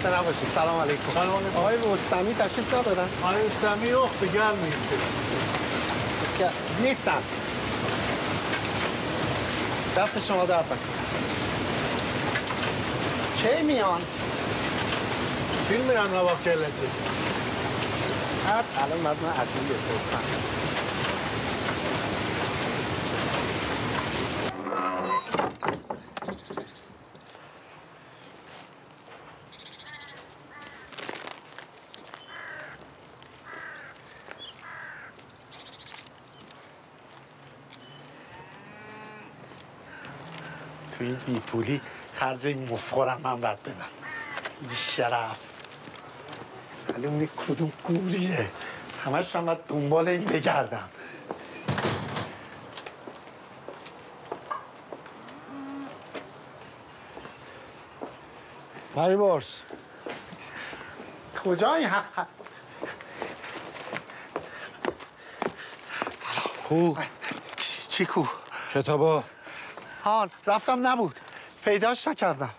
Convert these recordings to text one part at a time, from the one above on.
خسته نباشید. سلام علیکم. آقای رستمی تشریف ندارن؟ آقای رستمی اخت گرمی نیستن. دست شما درد چه میان؟ فیلم میرن نوا کلچه الان من عدیل بپرسم توی بی پولی خرج این مفخورم من باید بدم. این شرف. ولی اون کدوم گوریه همش هم باید دنبال این بگردم. پری بورس. کجایی؟ هم سلام کو؟ چی, چی کو؟ کتابا. هان رفتم نبود. پیداش نکردم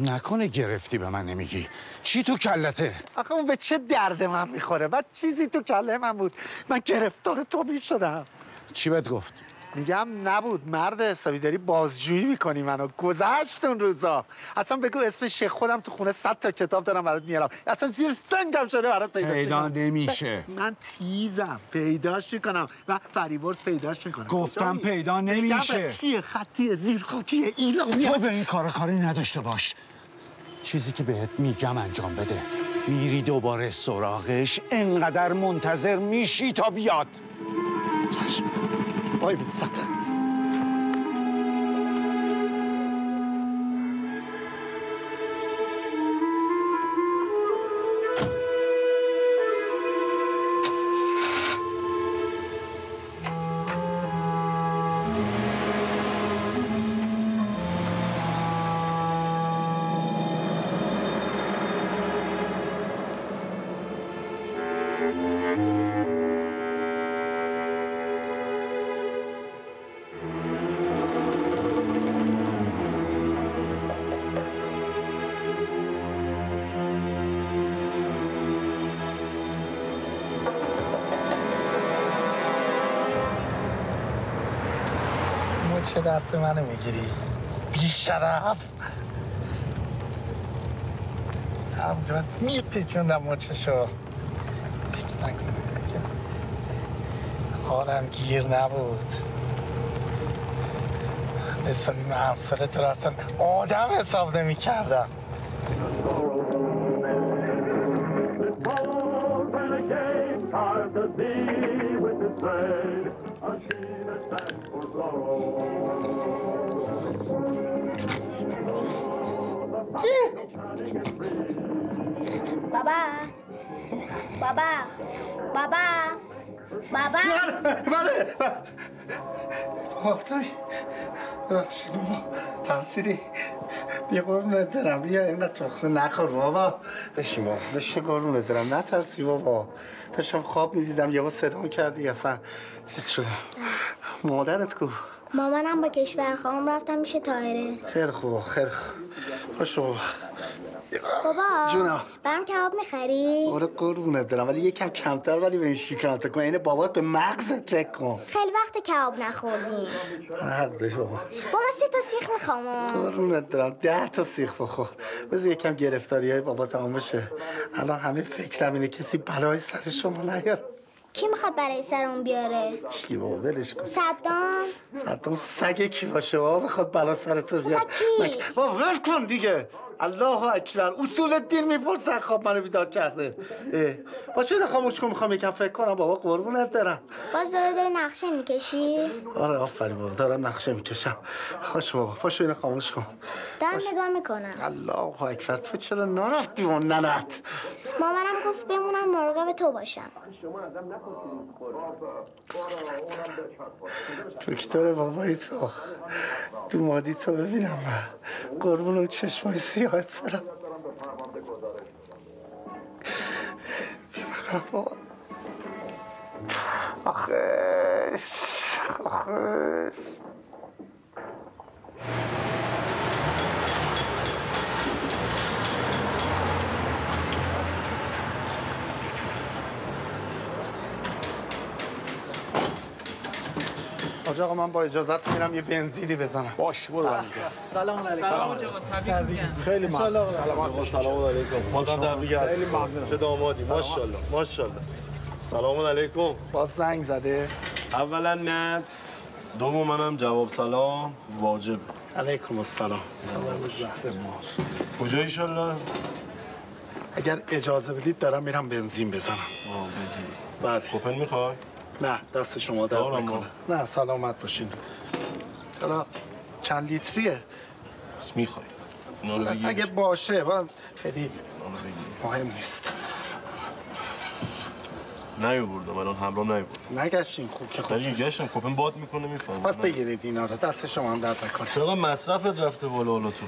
نکنه گرفتی به من نمیگی. چی تو کلته؟ آخه اون به چه درد من می‌خوره؟ بعد چیزی تو کله من بود. من گرفتار تو می‌شدم. چی بهت گفت؟ میگم نبود. مرد حسابی داری بازجویی می‌کنی منو. گذشت اون روزا. اصلا بگو اسم شیخ خودم تو خونه صد تا کتاب دارم برات میارم. اصلا زیر سنگم شده برات پیدا پیدا نمیشه. من تیزم. پیداش می‌کنم. و فریبرز پیداش می‌کنم. گفتم پیدا نمیشه. چیه؟ خطی زیر خاکی ایلام تو به این کار کاری نداشته باش. چیزی که بهت میگم انجام بده. میری دوباره سراغش. انقدر منتظر میشی تا بیاد. چشم mooi met stappen. Thank چه دست منو می‌گیری. بی شرف همجا میپیچوندم مچشو پیچ نکنه خارم گیر نبود. حسابی من همساله تو رو اصلا آدم حساب نمی کردم بابا بابا بله بابا توی ببخشید بابا ترسیدی. بیا قربونت دارم بیا اینقدر تخمه نخور بابا. بشین بابا بشین. قربونت دارم نترسی بابا. داشتم خواب می‌دیدم یهو صدا کردی. اصلا چیز شدم مادرت کو؟ مامانم با کشور خواهم رفتم میشه تایره خیلی خوب خیلی خوب باش بابا. بابا جونا برام کباب می‌خری؟ آره قربونت دارم ولی یکم کمتر ولی به این شکم کن اینه بابات به مغزت فکر کن. خیلی وقت کباب نخوردیم حق داری بابا. بابا سه تا سیخ می‌خوام. قربونت دارم ده تا سیخ بخور. بذار یکم گرفتاری های بابا تمام بشه. الان همه فکرم اینه کسی بلای سر شما نیار کی می‌خواد برای سرمون بیاره؟ چی بابا؟ ولش کن. صدام. صدام سگ کی باشه؟ بابا بخواد بلا سر تو بیار کی؟ بابا ول کن دیگه. الله اکبر. اصول دین می‌پرسن. خواب منو بیدار کرده. باشه اینو خاموش کن می‌خوام یکم فکر کنم. بابا قربونت دارم باز داره داری نقشه می‌کشی؟ آره آفرین بابا دارم نقشه می‌کشم. باش بابا باشه اینو خاموش کن. دارم نگاه می‌کنم. الله اکبر تو چرا نرفتی اون ننت؟ مامانم گفت بمونم مراقب تو باشم. دکتر بابای تو تو مادی تو ببینم. من قربون اون چشمای سیاهت برم بیا بقرم حاج آقا من با اجازت میرم یه بنزینی بزنم. باش برو برمیگرد سلام علیکم. سلام آقا تبریک میگم. خیلی ممنون. سلام سلام علیکم. بازم تبریک خیلی ممنونم. چه دامادی. ماشاءالله ماشاءالله. سلام علیکم. باز زنگ زده. اولا نه دوم منم جواب سلام. واجب. علیکم السلام. کجا ایشالله؟ اگر اجازه بدید دارم میرم بنزین بزنم. آه بجی بله. کوپن می‌خوای؟ نه دست شما در نکنه. نه سلامت باشین. حالا چند لیتریه؟ بس می‌خوای. اگه باشه من خیلی مهم نیست. نیاوردم الان همراه نیاوردم. نگشتین خوب که خوب گشتم کوپن باد می‌کنه میفهم پس بگیرید اینا رو دست شما هم درد نکنه. چرا مصرفت رفته بالا حالا تو؟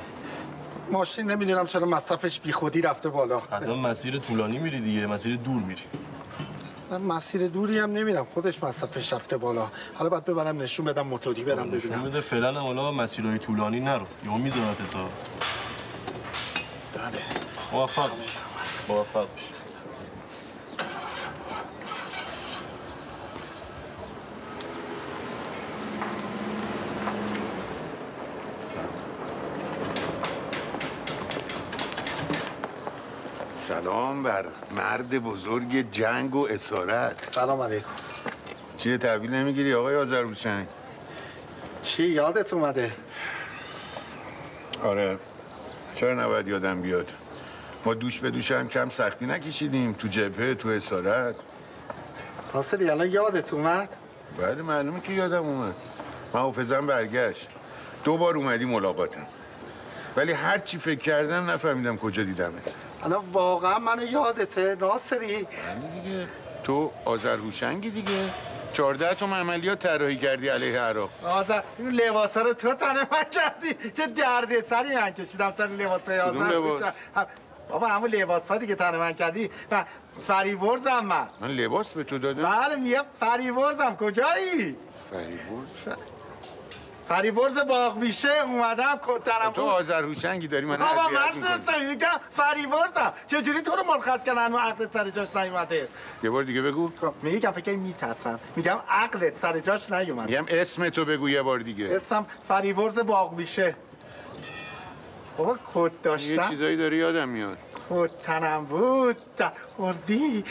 ماشین نمی‌دونم چرا مصرفش بی خودی رفته بالا. حتما مسیر طولانی میری دیگه مسیر دور میری. من مسیر دوری هم نمیرم. خودش مصرفش رفته بالا. حالا باید ببرم نشون بدم موتوری برم نشون ببینم. بده فعلا حالا مسیرهای طولانی نرو. یهو میذارت تا بله. موفق بشی. موفق بشی. سلام بر مرد بزرگ جنگ و اسارت. سلام علیکم. چیه تحویل نمی‌گیری آقای آذربایجان؟ چی؟ یادت اومده. آره. چرا نباید یادم بیاد؟ ما دوش به دوش هم کم سختی نکشیدیم. تو جبهه تو اسارت. حاصلی الان یادت اومد؟ بله معلومه که یادم اومد. من حافظم برگشت. دو بار اومدی ملاقاتم. ولی هر چی فکر کردم نفهمیدم کجا دیدمت. الان واقعا منو یادته ناصری. بله دیگه تو آذرهوشنگی دیگه. چهارده تا عملیات طراحی کردی علیه عراق. آزر این لباسا رو تو تنه من کردی. چه درد سری من کشیدم سر لباس های کدوم آزر لباس؟ هم- بابا همون لباس ها دیگه تنه من کردی. و فریورزم من. من لباس به تو دادم. بله میگم فریورزم کجایی؟ فریبرز؟ فریورز باغ میشه اومدم کترم تو آذرهوشنگی داری من بابا می‌کنی. دوستم میگم فریورزم چجوری تو رو مرخص کردن هنو عقلت سر جاش نیومده؟ یه بار دیگه بگو. میگم فکر میترسم. میگم عقلت سر جاش نیومده. میگم اسم تو بگو یه بار دیگه. اسمم فریورز باغ میشه بابا کت یه داشتم. چیزایی داری یادم میاد. کت تنم بود. خوردی.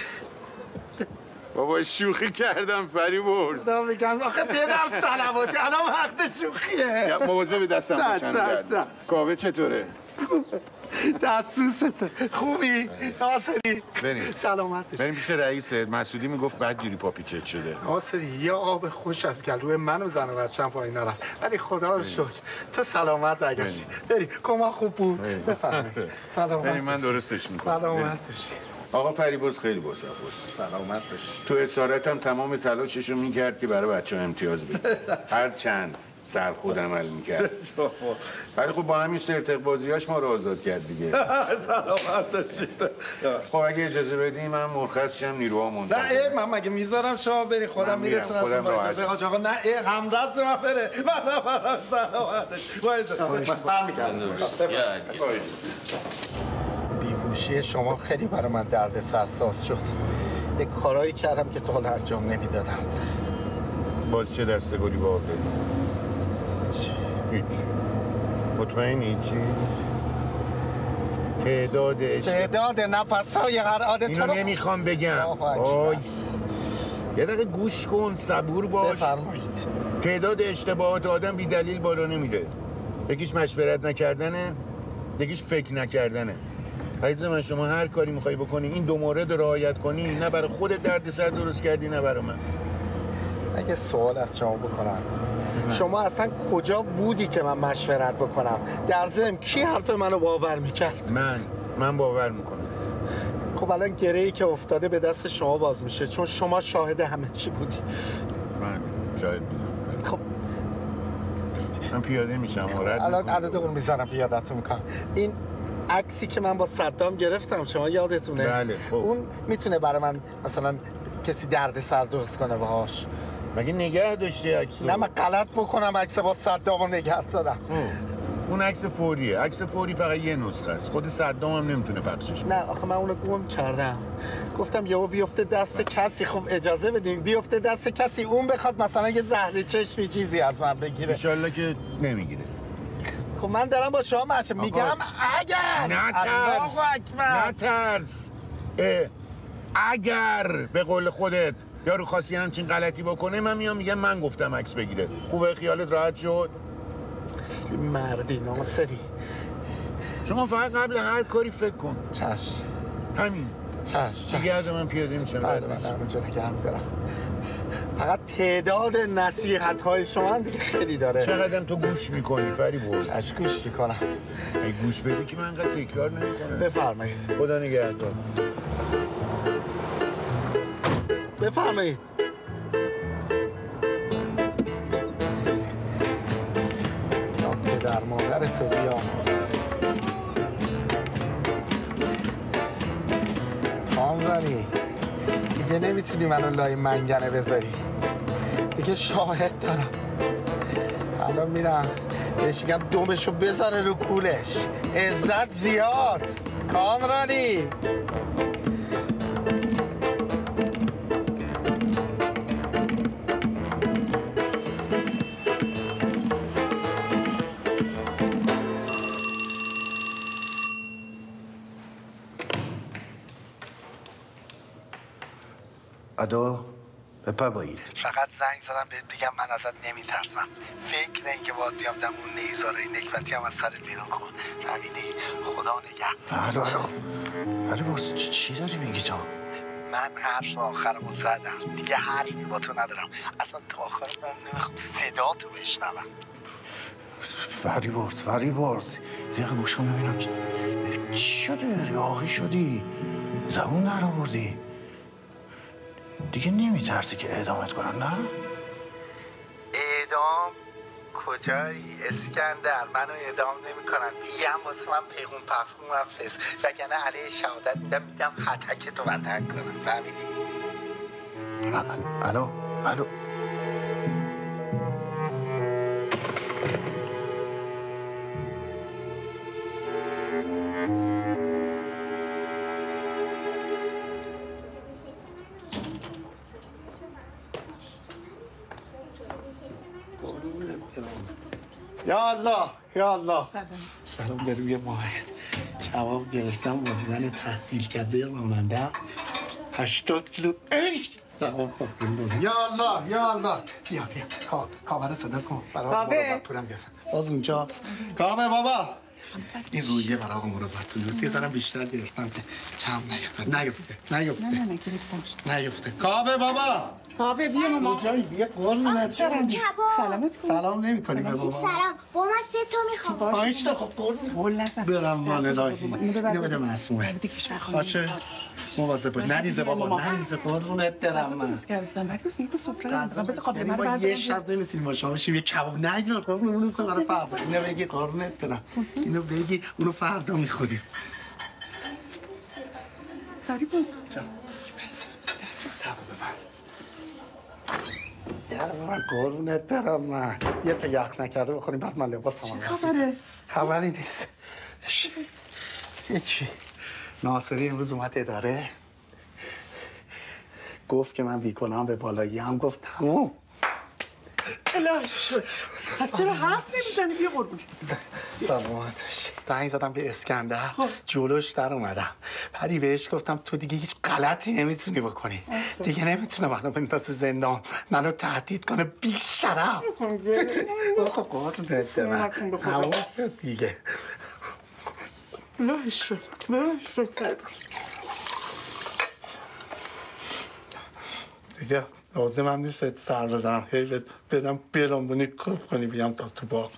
بابا شوخی کردم فریبرز دا میگم. آخه پدر سلواتی الان وقت شوخیه. مواظب دستم. نه. کاوه چطوره؟ دستوسته. خوبی؟ ناصری بریم. سلامتش. بریم پیش رئیست مسعودی می‌گفت بعد جوری پاپیچت شده. ناصری یه آب خوش از گلوی من و زن و بچه‌م پایین نرفت. ولی خدا رو شکر. تو سلامت نگشتی بری کما خوب بود. بفرمایید. بریم. سلامت. من درستش می‌کنم. سلامت باشی آقا فریبرز خیلی باصفاست سلامت باشی. تو اسارت هم تمام تلاشش رو می‌کرد که برای بچه ها امتیاز بده هر چند سر خود عمل می‌کرد. ولی خب با همین سرتق بازیاش ما رو آزاد کرد دیگه. سلامت باشید خب اگه اجازه بدی من مرخص شم نیروها نه منتظر ای من مگه می‌ذارم شما بری؟ خودم من میرسونم خودم با. اجازه آقا آقا نه ای همدست من بره. من نبرم سلامتش با اجازه برمیگردم بیهوشی شما خیلی برای من درد سرساز شد. یه کارایی کردم که تا حالا انجام نمی‌دادم. باز چه دسته گلی با آب دادی هیچ. مطمئنی؟ چی؟ تعداد اش... تعداد نفس های قرآن اینو رو نمی‌خوام بگم. آی یه دقیقه گوش کن صبور باش. بفرمایید. تعداد اشتباهات آدم بی دلیل بالا نمیره. یکیش مشورت نکردنه یکیش فکر نکردنه. عزیز من شما هر کاری می‌خوای بکنی این دو مورد رو رعایت کنی نه برای خودت درد سر درست کردی نه برای من. اگه سوال از شما بکنم. شما اصلا کجا بودی که من مشورت بکنم؟ در ضمن کی حرف منو باور می‌کرد؟ من. من باور می‌کنم. خب الان گره ای که افتاده به دست شما باز میشه چون شما شاهد همه چی بودی. من شاید بودم. خب. من پیاده میشم الان اون می‌زنم پیادتون می‌کنم. این عکسی که من با صدام گرفتم شما یادتونه؟ بله، خب. اون می‌تونه برای من مثلا کسی درد سر درست کنه باهاش. مگه نگه داشتی عکسو؟ نه من غلط بکنم عکس با صدام رو نگه دارم. اون عکس فوریه. عکس فوری فقط یه نسخه است. خود صدام هم نمی‌تونه پخشش نه آخه من اونو گم کردم. گفتم یهو بیفته دست کسی. خب اجازه بدیم بیفته دست کسی. اون بخواد مثلا یه زهر چشمی چیزی از من بگیره. انشالله که نمی‌گیره. خب من دارم با شما مرچه. میگم اگر. الله اکبر. نترس اه، اگر به قول خودت یارو خاصی همچین غلطی بکنه من میام میگم من گفتم عکس بگیره. خوبه؟ خیالت راحت شد؟ خیلی مردی نامستدی شما فقط قبل هر کاری فکر کن. چشم. همین. چشم دیگه من پیاده میشم؟ من همه جا گرم دارم فقط تعداد نصیحت های شما هم دیگه خیلی داره. چقدر تو گوش می‌کنی فری بود چشم گوش می‌کنم. ای گوش بدی که من انقدر تکرار نمی‌کنم. بفرمایید. خدا نگهدار. بفرمایید. پدر مادر تو بیا کامرانی دیگه نمی‌تونی منو لای منگنه بذاری. دیگه شاهد دارم. الان میرم. بهش میگم دومشو بذاره رو کولش. عزت زیاد. کامرانی. بپبایید فقط زنگ زدم بهت بگم من ازت نمیترسم. فکر اینکه باید بیام دم اون نیزاره نکبتی هم از سرت بیرون کن. فهمیدی؟ خدا نگه. الو الو. الو باز چی- داری میگی تو؟ من حرف آخرمو زدم. دیگه حرفی با تو ندارم. اصلا تا آخر عمر نمی‌خوام صدا تو بشنوم. فری برس دیگه گوش کن ببینم چی شده؟ ریاقی شدی؟ زبون در آوردی؟ دیگه نمیترسی که اعدامت کنن نه؟ اعدام کجایی؟ اسکندر منو اعدام نمی‌کنن. دیگه هم واسه من پیغون پخون مفرست وگرنه علیه شهادت میدم میدم حتک تو وطن کنم. فهمیدی؟ الو الو. یا الله یا الله سلام سلام به روی ماهت جواب گرفتم با دیدن تحصیل کرده راننده هشتاد کیلو عشق جواب یا الله یا الله بیا بیا کا- کاوه رو صدا کن برای. مراد پولم گرفتم باز اونجاست کاوه بابا این رویه برای آقا مراد پول یه ذره بیشتر گرفتم که کم نیفته. نیفته. نیفته نیفته. کاوه بابا! کاوه بیا ماما. کجایی بیا قربونت سلامت کن. سلام نمی کنی به بابا. سلام. با من سه تا می‌خوام. پایش تا خب قربون برم مان الهی اینو بده معصومه. خاچه مواظب باش نریزه بابا نریزه قربونت درم من کردم ولی بس اینو سفره نمی‌ذارم بس قابل من بعد یه شب نمی‌تونیم با شما بشیم یه کباب نگیر قربون اونو سه برای فردا اینو بگی قربونت درم اینو بگی اونو فردا می‌خوریم سری باز در من قربونت درم من یه تا یخ نکرده بخوریم بعد من لباس هم خبره خبری نیست هیچی ناصری امروز اومد اداره. گفت که من ویکنام به بالایی هم. گفت تموم. الهی از چرا حرف نمی‌زنی؟ بیا قربون سلامت باشی. زنگ زدم به اسکندر. جلوش در اومدم. پری بهش گفتم تو دیگه هیچ غلطی نمی‌تونی بکنی. دیگه نمی‌تونه منو بندازه زندان. منو تهدید کنه بی شرف آقا قربونت دیگه. الهی شکر دیگه لازم هم نیست سر بزنم هی بد- بدم بلامونی کف کنی بیام تا تو باغ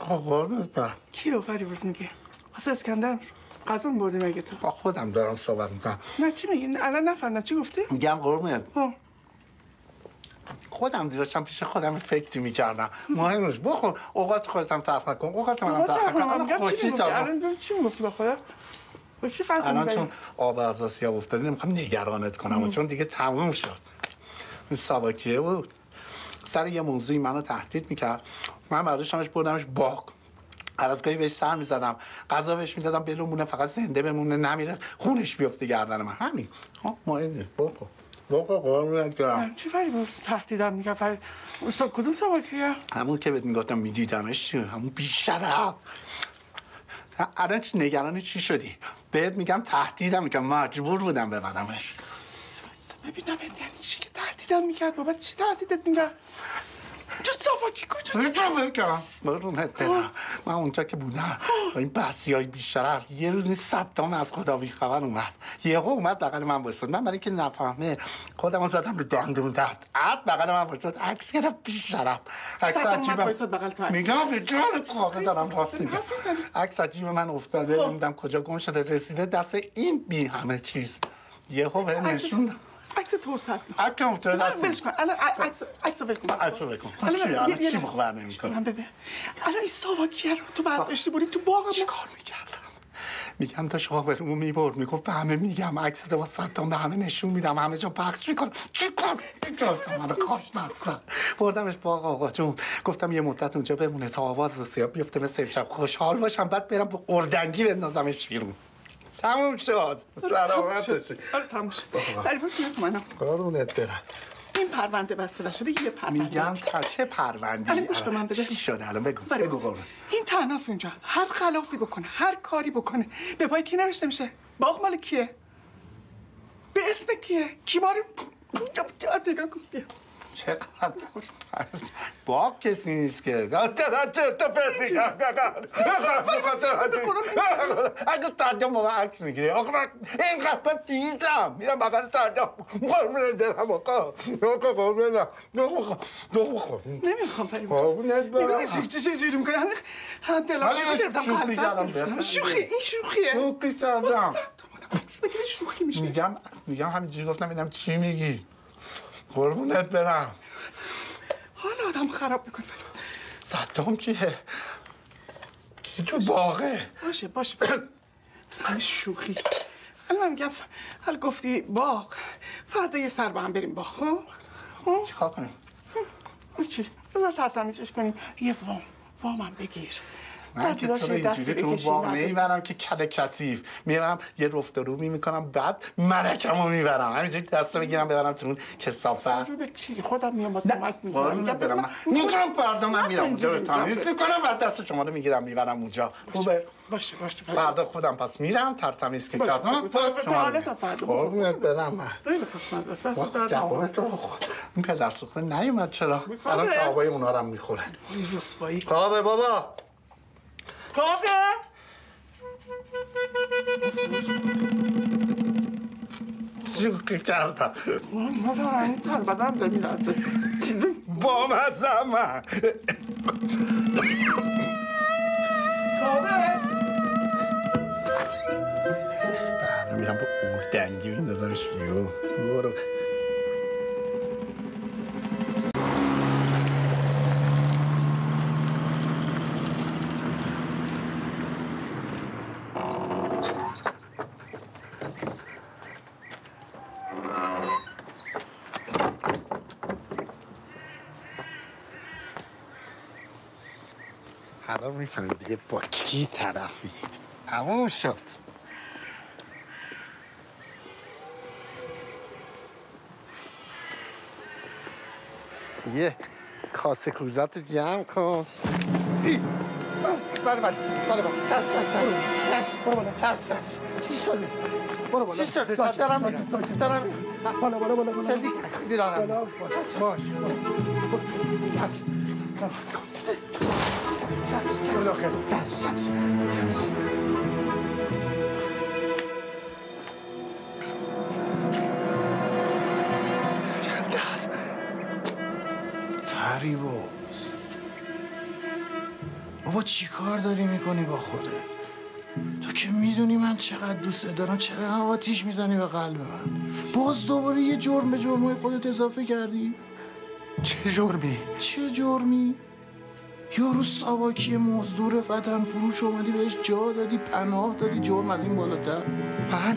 آقا قربونت برم کیو فریبرز میگه واسه اسکندر غذا بردی مگه تو با خودم دارم صحبت می‌کنم نه چی میگی الان نفهمیدم چی گفتی میگم قربونت خودم داشتم پیش خودم فکری می‌کردم. مهم نیست. بخور. اوقات خودتم تلخ نکن. اوقات منم تلخ. نکن. میگم چی خوشی تا الان چی می‌گفتی با خودت؟ الان؟ چون آب از آسیا افتاده نمی‌خوام نگرانت کنم. چون دیگه تموم شد. این سباکیه بود. سر یه موضوعی منو تهدید می‌کرد. من برداشتمش بردمش باغ. هر از گاهی بهش سر می‌زدم. غذا بهش می‌دادم بلومونه فقط زنده بمونه نمیره خونش بیفته گردن من. همین. ها مهم نیست. بخور. بخور قربونت برم. چی فری باز تهدیدم میگه فری استاد کدوم سواکیه همون که بهت می‌گفتم میدیدمش همون بیشتره. الان چی نگران چی شدی؟ بهت میگم تهدیدم میگم مجبور بودم ببرمش. ببینم یعنی چی که تهدیدم می‌کرد؟ بابا چی تهدیدت میگه چه سواکی کجا چه بکنم برونت برم من اونجا که بودم با این بحثی های بیشرف یه روز این صد تام از خدا بی خبر اومد یهو اومد بغل من واسد من برای اینکه نفهمه خودم زدم رو دندون تحت عد بغل من واسد عکس گرفت بیشرف عکس عجیبم. میگم به جان خواهد دارم راست میگم. عکس عجیب من افتاده. نمیدم کجا گم شده رسیده دست این بی همه چیز یهو به نشون عکس تو سر عکس افتاده نه دست ولش کن. الان عکس عکس ول کن. عکس رو بکن الان چی. مخبر نمی‌کنه من ببین. الان این ساواکیه رو تو برداشتی بودی تو باغ چی؟ کار می‌کردم. میگم تا شاغلمو می‌برد می‌گفت به همه میگم عکس با صدام به همه نشون میدم همه جا پخش می‌کنم. چی کار؟ می‌کردم من کاش نرسم بردمش باغ آقا جون. گفتم یه مدت اونجا بمونه تا آواز سیاه بیفته مثل امشب. خوشحال باشم. بعد برم با اردنگی بندازمش بیرون. تموم شد. سلامتش آره تموم شد. پس نکن منم. قارونت برم. این پرونده بسته نشده یه پرونده میگم تا چه پروندی الان گوش به من بده. چی شده الان؟ بگو بگو. قارون این تنهاست اونجا. هر خلافی بکنه هر کاری بکنه. به پای کی نوشته میشه؟ باغ مال کیه؟ به اسم کیه؟ کی ما رو نگاه کن بیا. چقدر با کسی نیست که. چرا پرت میگم اگه صدام با من عکس می‌گیری. آقا من اینقدر من تیزم میرم بغل صدام قربونه دارم آقا. آقا قربونه دو بخور. نمی‌خوام فری قربونت برم. چه چه جوری می‌کنه هم دلاشو ولی گرفتم شوخی کردم،. شوخی این شوخیه. شوخی کردم. عکس بگیری شوخی میشه. میگم میگم همینجوری گفتم ببینم چی میگی؟ قربونت برم. حالا آدم خراب می‌کنه فری صدام کیه؟ کی تو باغه؟ باشه باشه من شوخی. الان میگم حال گفتی باغ. فردا یه سر با هم بریم باغ خب؟ خب؟ چیکار کنیم؟ چی؟ بذار ترتمیزش کنیم. یه وام وامم بگیر. من که تو رو اینجوری تو باغ نمی‌برم که کل کثیف. میرم یه رفت و رومی می‌کنم بعد ملکمو می‌برم. همینجوری دست رو بگیرم ببرم تو اون به چی؟ خودم میام با کمک می‌کنم برم. میگم فردا من میرم اونجا رو تمیز می‌کنم بعد دست شما رو می‌گیرم می‌برم اونجا. خوبه؟ باشه باشه. فردا خودم پس میرم ترتمیز که کردم. رو می‌برم. قربونت برم من خیلی رو خود این پدر سوخته نیومد چرا؟ الان کابای اونا رو هم می‌خوره. رسوایی. بابا. کافه شوخی کردم این تر بدم داری لرزه با مزه من کافه برنامه میرم با اردنگی میندازمش بیرون برو الان می‌فهمی دیگه با کی طرفی تموم شد. یه کاسه کوزت رو جمع کن. بله بله بله بله. چش چش چش. برو. بالا. چش چش. چی شده؟ برو بالا. چی شده؟ ساکت، دارم ساکت، میرم ساکت. دارم میرم بالا بالا بالا بالا چه دیگه؟ دیدارم. بالا باش برو. تو. چش. نفس کن. چش چش برو داخل. چش چش اسکندر. فریبرز بابا چی کار داری می‌کنی با خودت؟ تو که می‌دونی من چقدر دوست دارم چرا آتیش می‌زنی به قلب من؟ باز دوباره یه جرم به جرمای خودت اضافه کردی؟ چه جرمی؟ چه جرمی؟ یارو ساواکی مزدور وطن فروش اومدی بهش جا دادی پناه دادی جرم از این بالاتر؟ من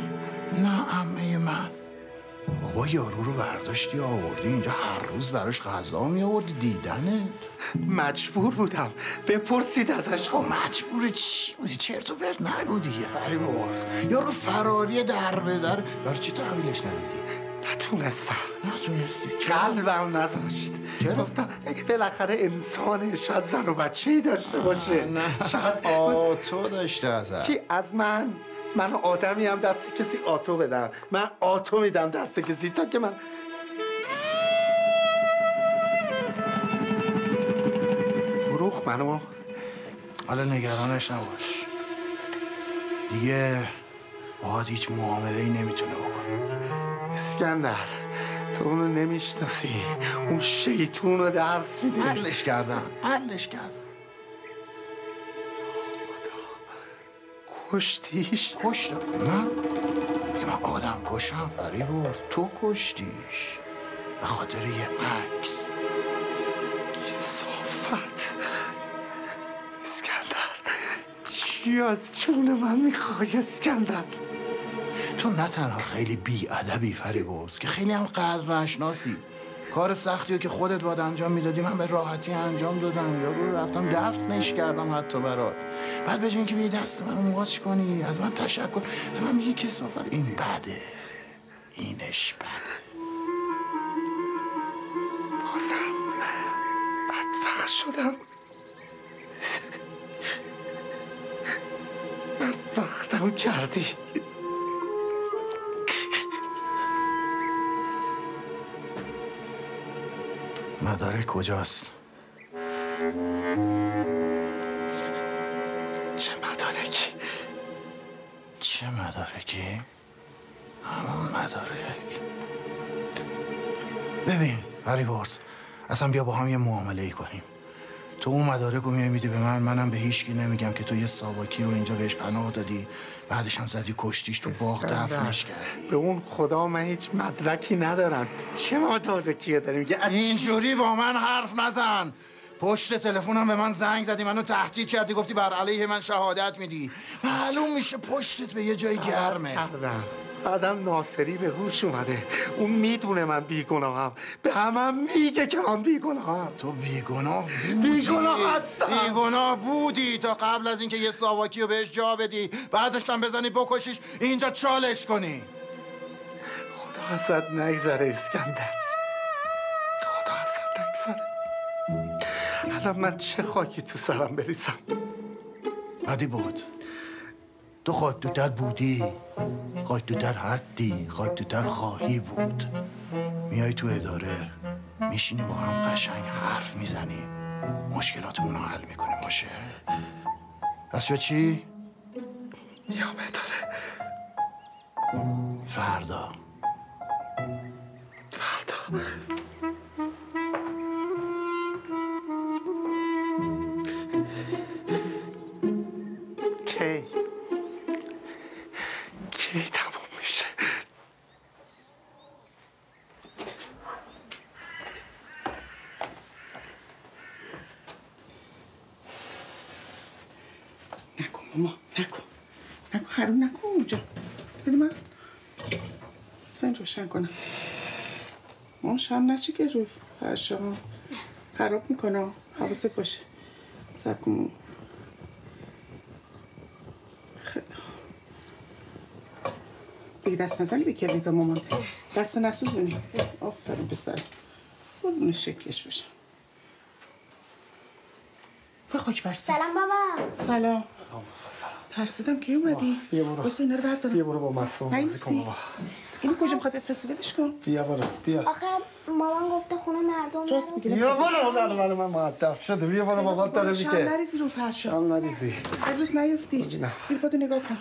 نه عمه من. بابا یارو رو برداشتی آوردی اینجا هر روز براش غذا می آوردی دیدنه مجبور بودم. بپرسید ازش. خب مجبور چی بودی؟ چرت و پرت نگو دیگه فریبرز یارو فراری در به در. برای چی تحویلش ندیدی نتونستم. نتونستی؟ قلبم نذاشت. چرا؟ گفتم بالاخره انسان شاید زن و بچه ای داشته باشه. شاید آتو داشته ازت. کی؟ از من؟ من آدمی هم دست کسی آتو بدم. من آتو میدم دست کسی. تا که من فروخ منو. حالا نگرانش نباش. دیگه باهات هیچ معامله ای نمی‌تونه اسکندر تو اونو نمی‌شناسی. اون شیطون رو درس میده. حلش کردم حلش کردم. کشتیش؟ کشتم من مگه من آدم کشم فریبرز تو کشتیش. به خاطر یه عکس. صافت. اسکندر چی از جون من می‌خوای اسکندر؟ تو نه تنها خیلی بی ادبی فریبرز که خیلی هم قدر نشناسی. کار سختی که خودت باید انجام می‌دادی من به راحتی انجام دادم. یا رو رفتم دفنش کردم حتی برات. بعد به اینکه بیای دست منو مواج کنی از من تشکر. به من میگی کسافت این بده. اینش بده. بازم بدبخت شدم. بدبختم کردی. مدارک کجاست؟ چه مدارکی چه مدارکی همون مدارک ببین فریبرز اصلا بیا با هم یه معامله ای کنیم. تو اون مدارک رو میای میدی به من منم به هیچکی نمیگم که تو یه ساواکی رو اینجا بهش پناه دادی. بعدش هم زدی کشتیش تو باغ دفنش کردی. به اون خدا من هیچ مدرکی ندارم. چه مدارکی داریم؟ که اینجوری با من حرف نزن. پشت تلفنم به من زنگ زدی منو تهدید کردی گفتی بر علیه من شهادت میدی. معلوم میشه پشتت به یه جای گرمه. بعدم ناصری به هوش اومده. اون می‌دونه من بیگناهم. به همه میگه که من بیگناهم. تو بیگناه بودی. بیگناه هستم. بیگناه بودی. تا قبل از اینکه یه ساواکی رو بهش جا بدی. بعدش هم بزنی بکشیش. اینجا چالش کنی. خدا ازت نگذره اسکندر. خدا ازت نگذره. الان من چه خاکی تو سرم بریزم؟ بدی بود. تو خواهد تو در بودی خواهد تو در حدی خواهد تو در خواهی بود. میای تو اداره میشینی با هم قشنگ حرف می‌زنی. مشکلاتمون رو حل می‌کنیم باشه؟ پس شد چی؟ یا اداره فردا. فردا. کنم ما شم نچی که رو فرشا خراب می‌کنه. حواست باشه. سب کن. دیگه دست نزنی به کبریت مامان. دست رو نسوزونی. آفرین پسر. خودمون شکلش بشه. به خاک بر سر. سلام بابا. سلام. ترسیدم کی اومدی؟ بیا برو. بایستا اینا رو بردارم. بیا برو با مصوم بازی کن بابا. اینو کجا می‌خواد بفرستی ولش کن؟ بیا برو بیا. آخه مامان گفته خونه مردم راست می‌گیره بیا برو برو برو من معدب شده. بیا برو بابا داره میگه. نریزی رو فرشا. هم نریزی. امروز نیفتی. نه. زیر پاتو نگاه کن.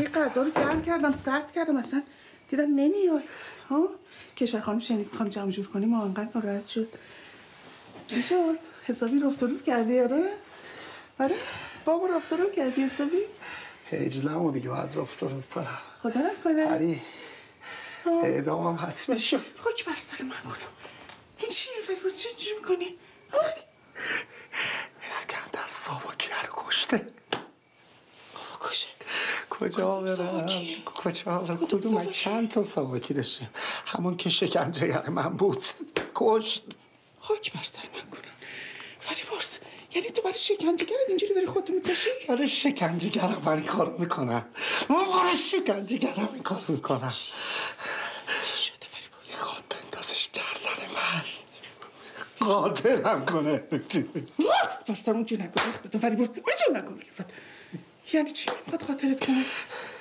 یه غذا رو گرم کردم سرد کردم اصلا دیدم نمیای. ها؟ کشور خانم شنید می‌خوام جمع جور کنیم. و انقدر ناراحت شد. چی شد؟ حسابی رفت و رو کردی آره؟ آره؟ بابا رفت و رو کردی حسابی؟ هجلمو دیگه باید رفت و رفت کنم خدا نکنه. اعدامم حتمی شد. خاک بر سر من این چیه؟ فریبوز چه جوری می‌کنی؟ اسکندر ساواکیه رو کشته. بابا کشه. کجا برم کجا برم کدوم چند تا ساواکی داشتیم همون که شکنجهگر من بود. کشت. خاک بر سر من کنم فریبرز یعنی تو برای شکنجهگرت اینجوری داری خودتو می‌کشی؟ برای شکنجهگرم من این کارو می‌کنم. من برای شکنجهگرم این کارو می‌کنم چی شده فریبرز خود بندازش گردن من قاتلم کنه. واسه اون جون نکن وقت تو فریبرز اون جون نکن یعنی چی؟ می‌خواد خاطرت کنه؟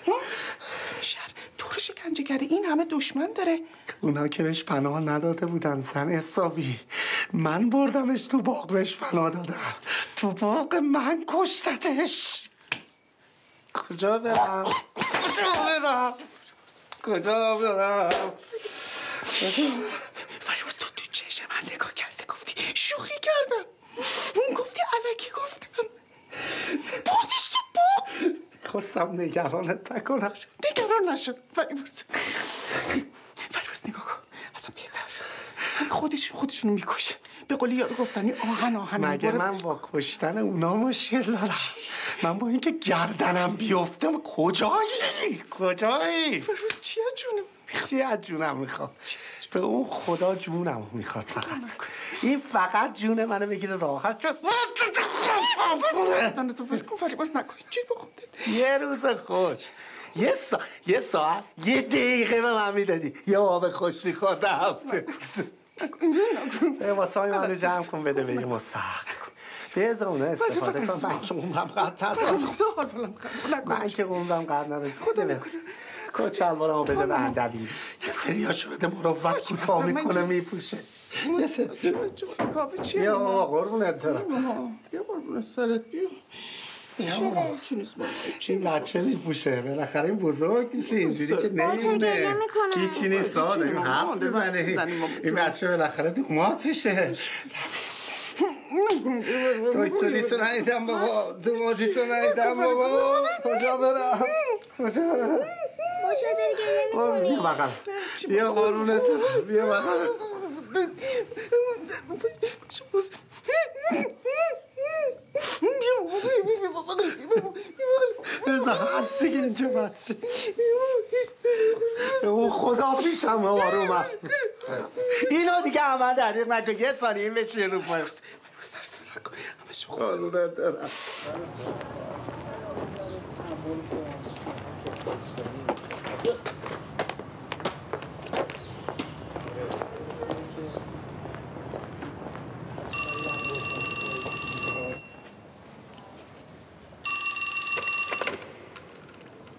ها؟ تو رو شکنجه این همه دشمن داره. اونا که بهش پناه نداده بودن زن حسابی. من بردمش تو باغ بهش پناه دادم. تو باغ من کشتتش. کجا برم؟ کجا برم؟ کجا برم فریبرز تو تو چشم من نگاه کردی گفتی شوخی کردم اون علکی گفتم. بردش تو باغ خواستم نگرانت نکنم. نگران نشد فریبرز فریبرز نگاه کن. اصلا بهتر همه خودش خودشونو می‌کشه. به قولی یارو گفتنی آهن آهن مگه من با کشتن اونا مشکل دارم؟ من با اینکه گردنم بیفته کجایی؟ کجایی؟ فریبرز چی از جونم؟ چی از جونم می‌خواد به اون خدا جونم می‌خواد فقط. این فقط جون منو بگیره راحت شد یه روز خوش. یه, سا... یه ساعت یه دقیقه به من می‌دادی. یه آب خوشی خوردم. اینجا نکن. واسه های منو جمع کن بده به یه مستحق بذار اونا استفاده کن من که عمرم قد نکن من که عمرم قد ندارم. خدا شلوارمو بده به اندلی یه سریاشو بده مروت کوتاه می‌کنه میپوشه. یه سری کافه چیه؟ بیا آقا قربونت برم. بیا قربون سرت بیا. این بچه میپوشه بالاخره این بزرگ میشه اینجوری که نمیمونه. هیچی نیست ساده این حرف می‌زنه این بچه بالاخره دومات میشه توی تو نایدم بابا. دوماتی تو نایدم بابا. کجا برم؟ کجا برم؟ قربون، بیا بغل. بیا قربونت. بیا بغل. رضا هستی که اینجا بچه. اون خدا پیشم آرومم اینو دیگه همه دریق نکن یه ثانیه بشین رو پای. قربونت برم.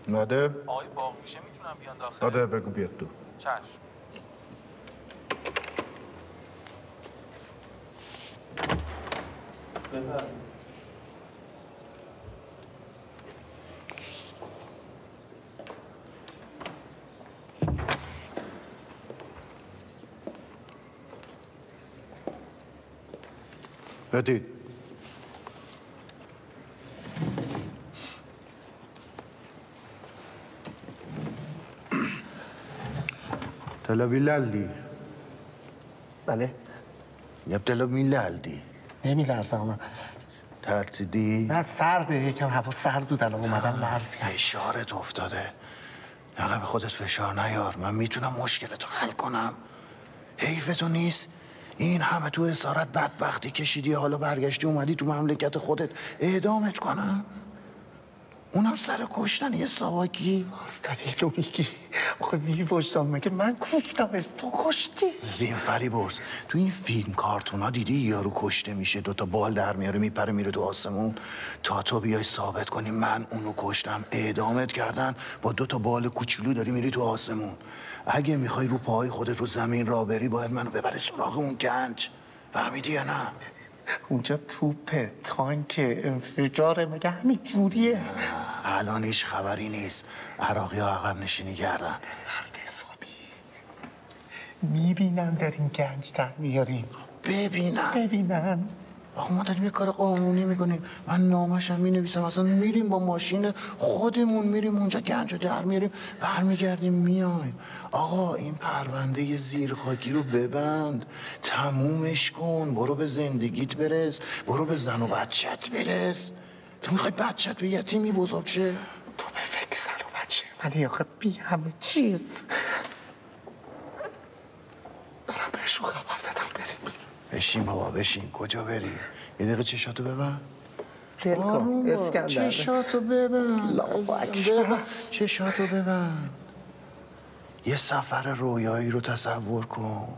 ناده آقای باغ میشه می‌تونم بیان داخل. ناده بگو بیاد تو. چشم. بدید. طلبی للی بله یه طلبی للی نمیلرزم من ترتیدی نه سرده. یکم هوا سرد بود الان اومدم لرز کرد فشارت افتاده. نقه به خودت فشار نیار. من می‌تونم مشکلتو حل کنم. حیف تو نیست. این همه تو اسارت بدبختی کشیدی حالا برگشتی اومدی تو مملکت خودت اعدامت کنم. اونم سر کشتن یه ساواکی. مستقی رو میگی؟ آخه وجدان مگه من کشتمش تو کشتی؟ ببین فریبرز تو این فیلم کارتون ها دیدی یارو کشته میشه دوتا بال در میاره میپره میره تو آسمون. تا تو بیای ثابت کنی من اونو کشتم. اعدامت کردن با دوتا بال کوچولو داری میری تو آسمون. اگه می‌خوای رو پاهای خودت رو زمین را بری باید منو ببری سراغ اون گنج. فهمیدی یا نه؟ اونجا توپه تانک انفجاره مگه همین جوریه؟ الان هیچ خبری نیست. عراقی ها عقب نشینی کردن. مرد حسابی. می‌بینن در این گنج در میاریم. ببینم ببینن. آخه ما داریم یه کار قانونی می‌کنیم. من نامش هم می‌نویسم اصلا میریم با ماشین خودمون میریم اونجا گنج رو در میاریم برمیگردیم میایم آقا این پرونده زیر خاکی رو ببند. تمومش کن. برو به زندگیت برس. برو به زن و بچت برس. تو می‌خوای بچت به یتیمی بزرگ شه؟ تو به فکر ولی آخه بی همه چیز. برم بهشون خبر بشین بابا بشین. کجا بری؟ یه دقیقه چشاتو ببن ول کن. اسکندر. چشاتو. ببن. چشاتو ببن یه سفر رویایی رو تصور کن.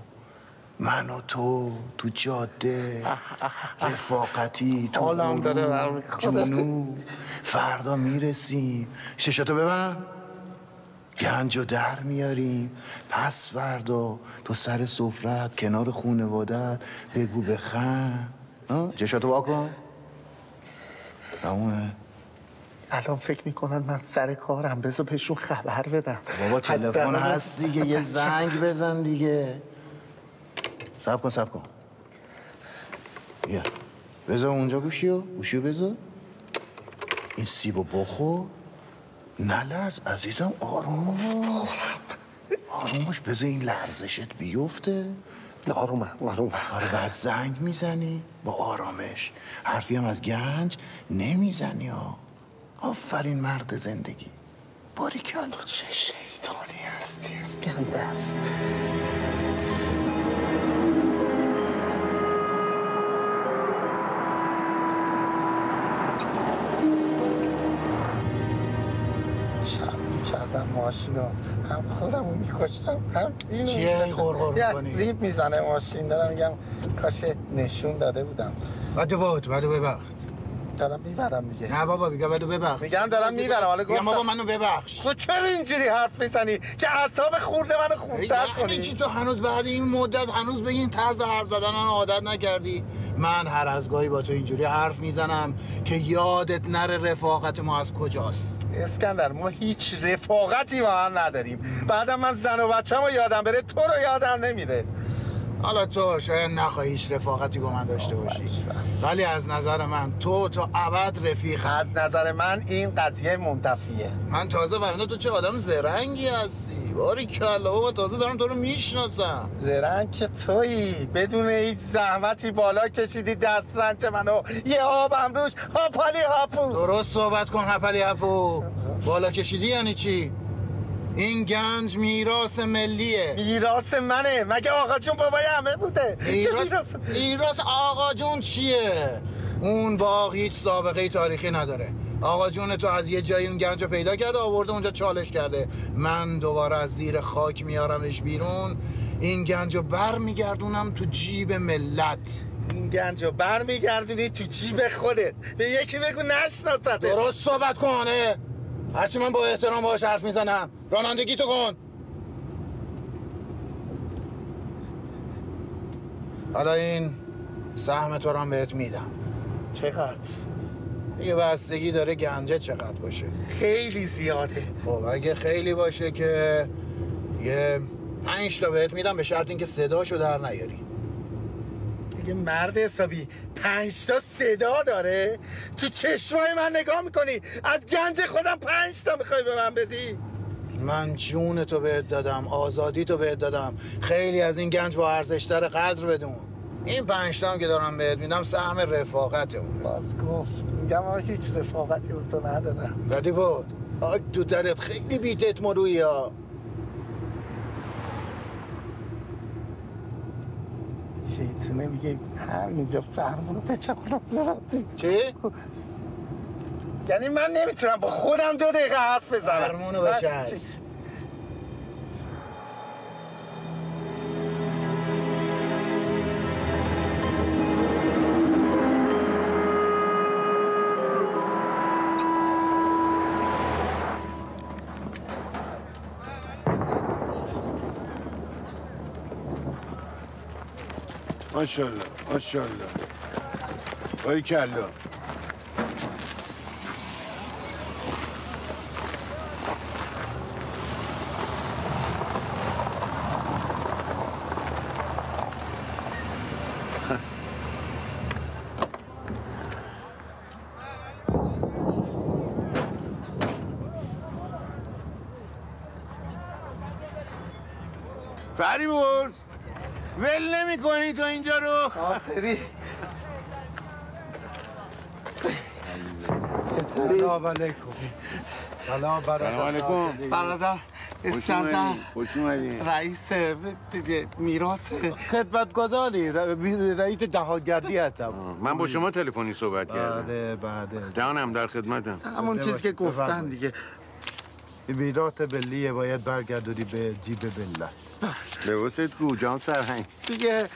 من و تو تو جاده. رفاقتی تو داره. جنوب. فردا می‌رسیم. چشاتو ببن گنج و در میاریم. پس فردا تو سر سفرت کنار خونوادت بگو بخند. ها؟ چشاتو واکن؟ تمومه. الان فکر می‌کنن من سر کارم. بذار بهشون خبر بدم. بابا تلفن هست دیگه. یه زنگ بزن دیگه. سب کن سب کن. بیا. بذار اونجا گوشیو. گوشیو بذار. این سیبو بخور. نلرز عزیزم آروم. آروم باش بذار این لرزشت بیفته. آرومم آرومم آره بعد زنگ می‌زنی با آرامش. حرفی هم از گنج نمی‌زنی ها آفرین مرد زندگی. باریکلا چه شیطانی هستی اسکندر. می‌کردم ماشینو هم خودم رو میکشتم هم اینو چیه. این غرغر می‌کنی؟ ریب می‌زنه ماشین دارم میگم کاش نشون داده بودم بده بود بده ببخش دارم می‌برم دیگه. نه بابا میگه بده ببخش. میگم دارم می‌برم. حالا گفتم بابا منو ببخش. خب چرا اینجوری حرف می‌زنی؟ که اعصاب خورده منو خوردتر کنی. چی تو هنوز بعد این مدت هنوز به این طرز حرف زدن من عادت نکردی؟ من هر از گاهی با تو اینجوری حرف می‌زنم که یادت نره رفاقت ما از کجاست. اسکندر ما هیچ رفاقتی با هم نداریم. بعدم من زن و بچه رو یادم بره تو رو یادم نمیره. حالا تو شاید نخواهی هیچ رفاقتی با من داشته باشی. ولی از نظر من تو تا ابد رفیق از نظر من این قضیه منتفیه. من تازه فهمیدم تو چه آدم زرنگی هستی. باری کلا بابا تازه دارم تو رو می‌شناسم. زرنگ که تویی. بدون هیچ زحمتی بالا کشیدی دسترنج منو. یه آبم روش هاپالی هاپو. درست صحبت کن هپلی هپو بالا کشیدی یعنی چی؟ این گنج میراث ملیه. میراث منه. مگه آقا جون بابای همه بوده؟ میراث؟ میراث آقا جون چیه؟ اون باغ هیچ سابقه تاریخی نداره. آقا جون تو از یه جایی اون گنج رو پیدا کرده آورده اونجا چالش کرده. من دوباره از زیر خاک میارمش بیرون. این گنج رو بر میگردونم تو جیب ملت. این گنج رو بر میگردونی تو جیب خودت. به یکی بگو نشناسته. درست صحبت کنه هرچی من با احترام باش حرف می‌زنم. رانندگی تو کن. حالا این سهم تو رو هم بهت میدم. چقدر؟ یه بستگی داره گنجه چقدر باشه. خیلی زیاده. خب اگه خیلی باشه که یه پنج تا بهت میدم به شرط اینکه صداشو در نیاری. دیگه مرد حسابی. پنج تا صدا داره. تو چشمای من نگاه می‌کنی. از گنج خودم پنج تا می‌خوای به من بدی. من جون تو بهت دادم آزادی تو بهت دادم. خیلی از این گنج با ارزشتر قدر بدون. این پنج تا هم که دارم بهت میدم سهم رفاقتمون. باز گفت. میگم آقا هیچ رفاقتی با تو ندارم. بدی بود. آگ تو درت خیلی بیتت مروی ها. شیطونه میگه همینجا فرمونو بچپونم برم چی؟ یعنی من نمی‌تونم با خودم دو دقیقه حرف بزنم. فرمونو بچسب ماشاءالله ماشاءالله. باری کلا. فریبرز. ول نمی کنی تو اینجا رو. آسری سلام علیکم. سلام برادر. سلام علیکم. برادر اسکندر. خوش اومدی. رئیس دیگه میراث. خدمت گذاری رئیس دهانگردی هستم. من با شما تلفنی صحبت کردم. بله. بله جانم در خدمتم. همون چیزی که گفتن دیگه. میراث ملیه باید برگردونی به جیب ملت. لباست کو جان سرهنگ. دیگه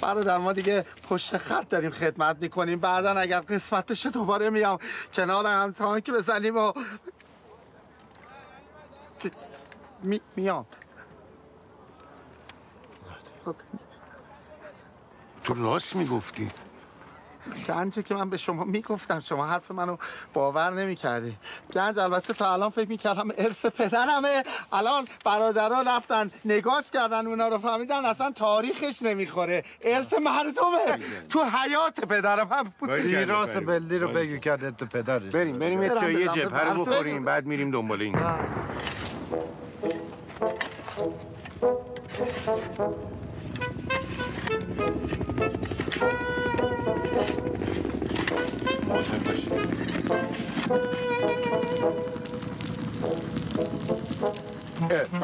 برادر ما دیگه پشت خط داریم خدمت می‌کنیم. بعدا اگر قسمت بشه دوباره میام کنار هم تانک بزنیم و می... میام. تو راست می‌گفتی. گنجه که من به شما می‌گفتم شما حرف منو باور نمی‌کردی. گنج البته تا الان فکر می‌کردم ارث پدرمه. الان برادران رفتن نگاش کردن اونا رو فهمیدن اصلا تاریخش نمی‌خوره. ارث مردمه. تو حیات پدرم هم بود. میراث ملی رو بگو کرده تو پدرش. بریم بریم یه چایی جبهه رو. بخوریم بعد میریم دنبال این.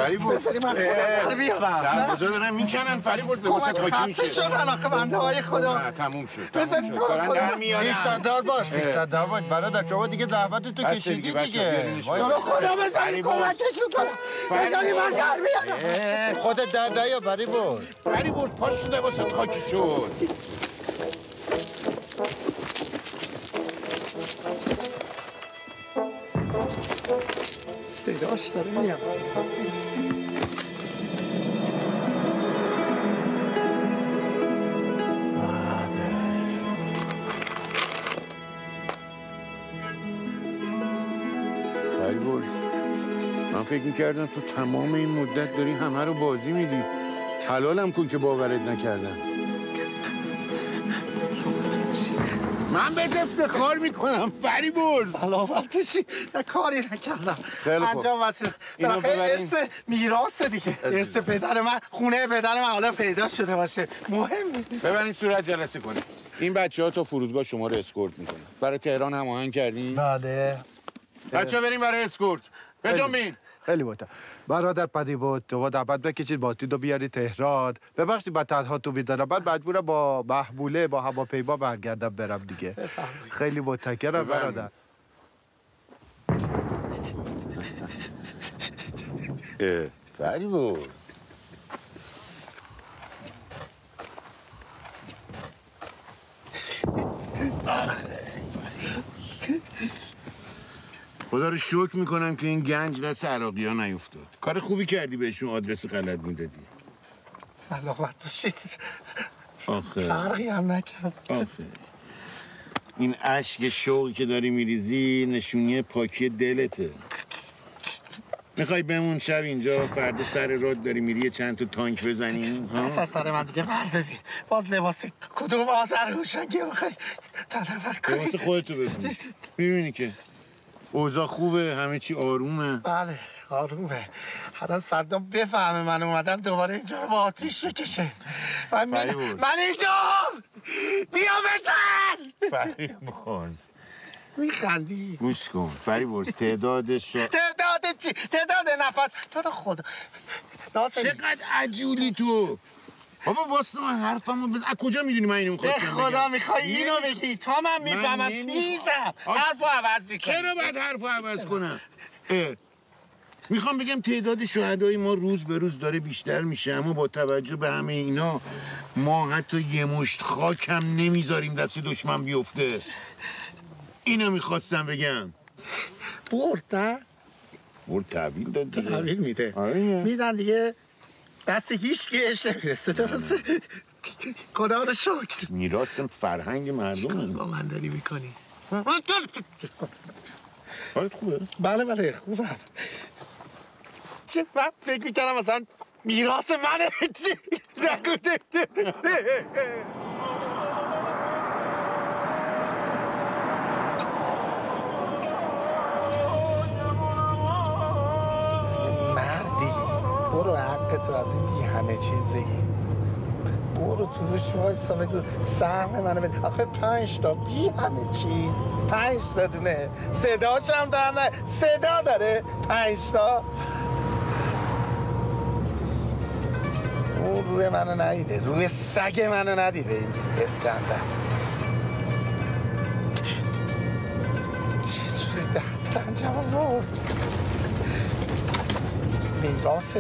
اه، فریبرز بذاری من خودم در بیارم. سربازا دارن می‌کنن فریبرز لباست کمک خاکی خسته میشه شدن آخه بنده های خدا. نه تموم شد شد. تو رو. در میارن. ایستادار باش ایستادار باش. برادر شما دیگه زحمت تو کشیدی دیگه. تو رو خدا فریبرز. کمکشون کنم بذاری من در بیارم. خودت در نیا بری برد فریبرز پاش لباست خاکی شد. صداش داره میاد. فریبرز فکر می‌کردم تو تمام این مدت داری همه رو بازی میدی. حلالم کن که باورت نکردم. من بهت افتخار می‌کنم فریبرز. سلامت باشی. نه کاری نکردم. خیلی خوب. انجام واسه ببرین. ارث میراث دیگه. ارث پدر من خونه پدر من حالا پیدا شده باشه. مهم. ببرین صورت جلسه کنیم. این بچه ها تا فرودگاه شما رو اسکورت می‌کنن. برای تهران هماهنگ کردین؟ بله. بچه ها بریم برای اسکورت. بجنبین. خیلی بوده برادر پدی بود تو دعوت بکشید باتی رو بیاری تهران ببخشید بعد تنها تو بیدارم بعد مجبورم با محموله با هواپیما برگردم برم دیگه. خیلی متشکرم. برادر. اه، فریبرز خدا رو شکر می‌کنم که این گنج دست عراقی ها نیفتاد. کار خوبی کردی بهشون آدرس غلط می‌دادی. سلامت باشید. آخه. فرقی هم نکرد. آخه. این اشک شوقی که داری میریزی نشونی پاکی دلته. می‌خوای بمون شب اینجا؟ فردا سر راد داری میری یه چند تا تانک بزنی؟ ها؟ پس از سر من دیگه بردارید باز لباس کدوم آزر روشنگی می‌خوای؟ تنور لباس کنید خودتو بپوش می‌بینی که؟ اوضاع خوبه؟ همه چی آرومه؟ بله آرومه. الان صدام بفهمه من اومدم دوباره اینجا رو با آتیش بکشه. من, می... فریبرز. من اینجا بیا بزن! فریبرز میخندی؟ گوش کن. فریبرز تعداد شا... تعداد چی؟ تعداد نفس. تو رو خدا. ناصری. چقدر عجولی تو؟ بابا واسه من حرفمو بزن از کجا می‌دونی من اینو می‌خواستم خدا می‌خوای اینو بگی تا من می‌فهمم آخ. حرفو عوض می‌کنی چرا باید حرفو عوض کنم. می‌خوام بگم تعداد شهدای ما روز به روز داره بیشتر میشه اما با توجه به همه اینا ما حتی یه مشت خاکم نمی‌ذاریم دست دشمن بیفته اینو می‌خواستم بگم برد نه؟ برد تحویل داد دیگه. تحویل میده آره. میدن دیگه دست هیچ کیش نمی‌رسه. درسته خدا رو شکر. میراث فرهنگ مردم با من داری می‌کنی؟ حالت خوبه؟ بله بله خوبم چه من فکر می‌کردم مثلا میراث منه؟ نگو برو حق تو از این بی همه چیز بگی. برو تو روش وایسا بگو سهم منو بده. آخه پنج تا بی همه چیز. پنج تا دونه. صداش هم داره نه. صدا داره. پنج تا. اون روی منو ندیده. روی سگ منو ندیده این اسکندر. چجوری دستن جواب میراث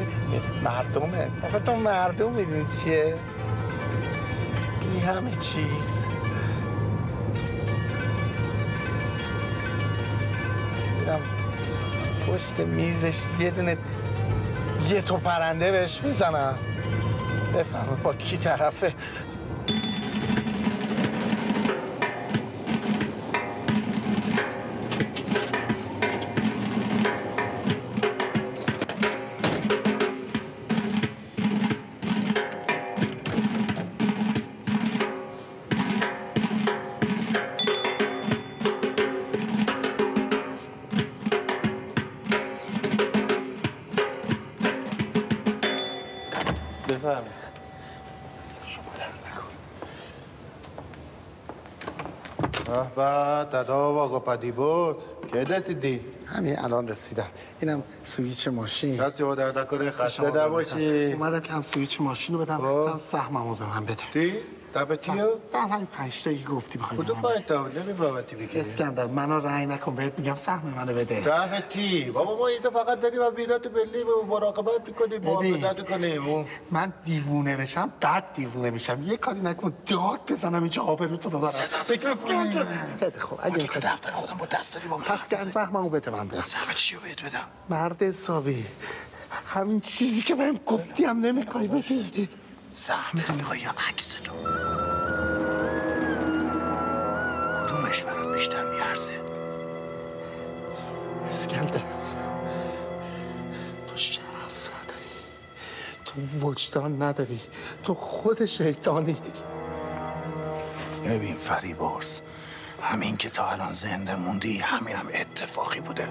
مردمه. آخه تو مردم می‌دونی چیه؟ بی همه چیز. میرم پشت میزش یه دونه یه تو پرنده بهش می‌زنم. بفهمه با کی طرفه. آقا پدی بود که رسیدی همین الان رسیدم اینم سویچ ماشین دست جو در نکنه خسته. نباشی اومدم که هم سویچ ماشین رو بدم خب. هم سهممو به من بده؟ دبتیو؟ سهم همین پنج تایی که گفتی بخوای کدوم به من پایین تا نمیفهمتی بده. بگی اسکندر منو رنگ نکن بهت میگم سهم منو بده. دبتی بابا ما اینجا فقط داریم و بیرات ملی و مراقبت می‌کنیم. محافظت اون. من دیوونه بشم بعد دیوونه میشم. یه کاری نکن داد بزنم اینجا آبروتو ببرم. فکر خیلی خوب. اگه می‌خوای دفتر خودم با دست داری با من پس گنج سهممو بده من بدم همه چی رو بهت بدم؟ مرد حسابی همین چیزی که بهم گفتی هم نمی‌خوای بدی تو می‌خوای یا عکس تو. کدومش برات بیشتر میارزه؟ اسکندر. تو شرف نداری. تو وجدان نداری. تو خود شیطانی. ببین فریبرز همین که تا الان زنده موندی همین هم اتفاقی بوده.